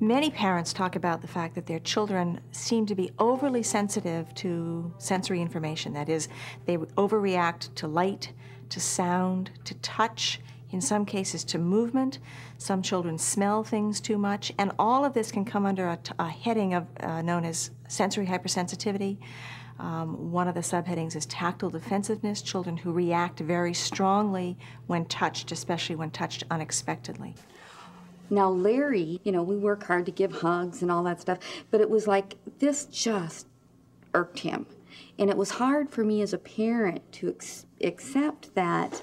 Many parents talk about the fact that their children seem to be overly sensitive to sensory information. That is, they overreact to light, to sound, to touch, in some cases to movement. Some children smell things too much, and all of this can come under a, a heading of uh, known as sensory hypersensitivity. Um, one of the subheadings is tactile defensiveness, children who react very strongly when touched, especially when touched unexpectedly. Now, Larry, you know, we work hard to give hugs and all that stuff, but it was like this just irked him. And it was hard for me as a parent to ex- accept that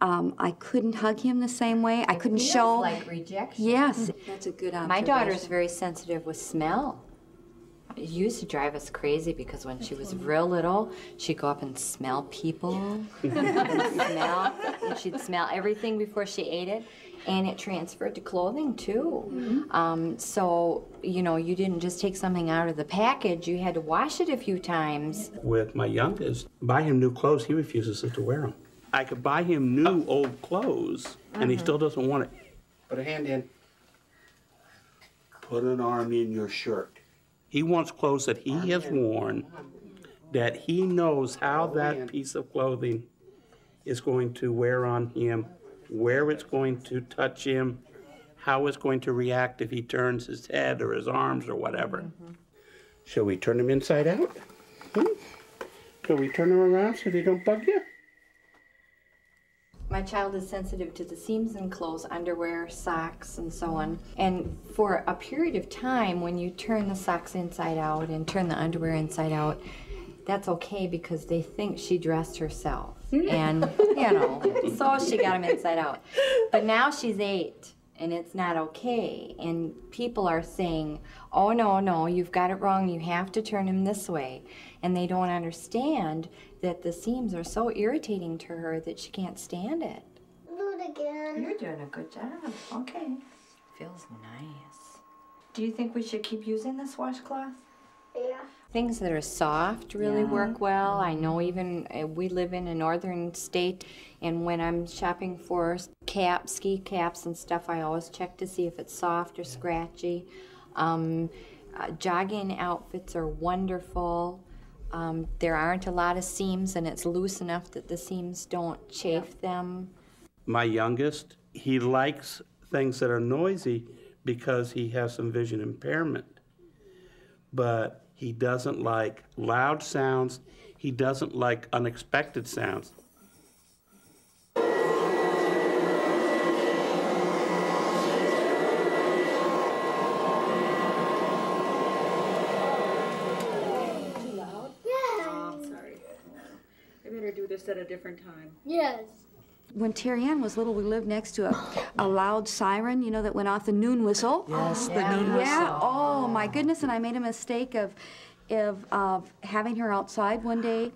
um, I couldn't hug him the same way. I couldn't feels show. like rejection. Yes, that's a good observation. My daughter's very sensitive with smell. It used to drive us crazy because when she was real little, she'd go up and smell people, and smell, and she'd smell everything before she ate it, and it transferred to clothing too. Um, so you know, you didn't just take something out of the package; you had to wash it a few times. With my youngest, buy him new clothes, he refuses to wear them. I could buy him new old clothes, and he still doesn't want it. Put a hand in. Put an arm in your shirt. He wants clothes that he has worn, that he knows how that piece of clothing is going to wear on him, where it's going to touch him, how it's going to react if he turns his head or his arms or whatever. Shall we turn him inside out? Hmm? Shall we turn him around so they don't bug you? My child is sensitive to the seams in clothes, underwear, socks, and so on. And for a period of time, when you turn the socks inside out and turn the underwear inside out, that's okay because they think she dressed herself. Hmm. And, you know, so she got them inside out. But now she's eight and it's not okay. And people are saying, oh, no, no, you've got it wrong. You have to turn him this way. And they don't understand that the seams are so irritating to her that she can't stand it. Do it again. You're doing a good job. Okay. Feels nice. Do you think we should keep using this washcloth? Yeah. Things that are soft really work well. I know even uh, we live in a northern state, and when I'm shopping for caps, ski caps, and stuff, I always check to see if it's soft or scratchy. Um, uh, jogging outfits are wonderful. Um, there aren't a lot of seams, and it's loose enough that the seams don't chafe them. My youngest, he likes things that are noisy because he has some vision impairment. But he doesn't like loud sounds. He doesn't like unexpected sounds. Loud. Oh, sorry. Maybe I better do this at a different time. Yes. When Terry Ann was little, we lived next to a, a loud siren, you know, that went off the noon whistle. Yes, the noon whistle. Yeah. Oh my goodness! And I made a mistake of, of, of having her outside one day,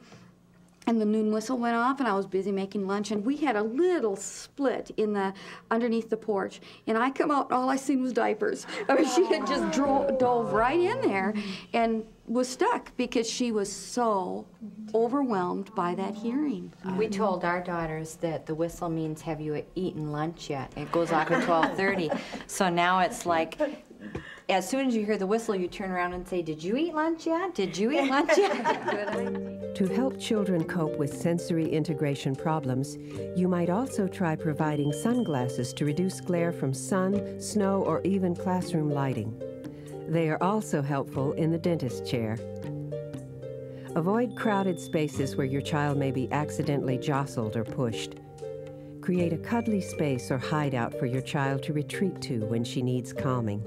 and the noon whistle went off, and I was busy making lunch, and we had a little split in the underneath the porch, and I come out, and all I seen was diapers. I mean, she had just dove right in there, and was stuck because she was so overwhelmed by that hearing. We told our daughters that the whistle means have you eaten lunch yet? It goes off at 12:30. So now it's like as soon as you hear the whistle, you turn around and say, "Did you eat lunch yet? Did you eat lunch yet?" To help children cope with sensory integration problems, you might also try providing sunglasses to reduce glare from sun, snow, or even classroom lighting. They are also helpful in the dentist chair. Avoid crowded spaces where your child may be accidentally jostled or pushed. Create a cuddly space or hideout for your child to retreat to when she needs calming.